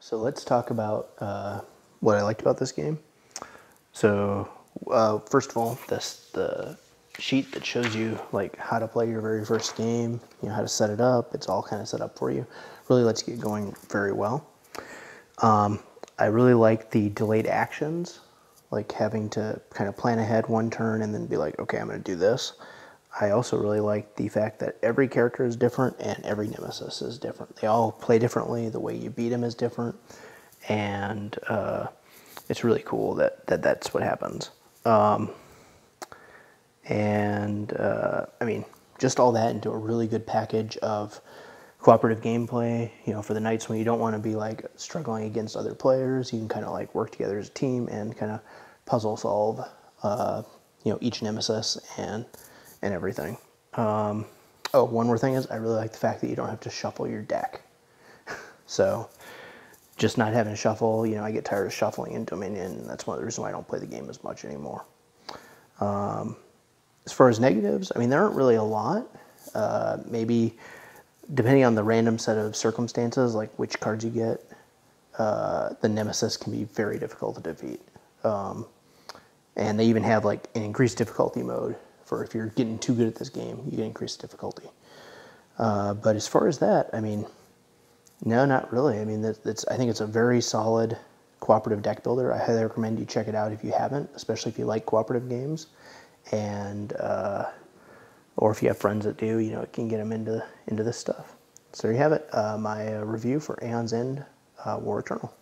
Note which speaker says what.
Speaker 1: So let's talk about uh, what I liked about this game. So uh, first of all, this the sheet that shows you like how to play your very first game, you know how to set it up. It's all kind of set up for you. Really lets you get going very well. Um, I really like the delayed actions, like having to kind of plan ahead one turn and then be like, okay, I'm going to do this. I also really like the fact that every character is different and every nemesis is different. They all play differently. The way you beat them is different, and uh, it's really cool that, that that's what happens. Um, and uh, I mean, just all that into a really good package of cooperative gameplay. You know, for the nights when you don't want to be like struggling against other players, you can kind of like work together as a team and kind of puzzle solve. Uh, you know, each nemesis and and everything. Um, oh, one more thing is I really like the fact that you don't have to shuffle your deck. so just not having to shuffle, you know, I get tired of shuffling in Dominion. And that's one of the reasons why I don't play the game as much anymore. Um, as far as negatives, I mean, there aren't really a lot. Uh, maybe depending on the random set of circumstances, like which cards you get, uh, the nemesis can be very difficult to defeat. Um, and they even have like an increased difficulty mode for if you're getting too good at this game, you get increased difficulty. Uh, but as far as that, I mean, no, not really. I mean, that's, I think it's a very solid cooperative deck builder. I highly recommend you check it out if you haven't, especially if you like cooperative games and uh, or if you have friends that do, you know, it can get them into into this stuff. So there you have it, uh, my review for Aeon's End uh, War Eternal.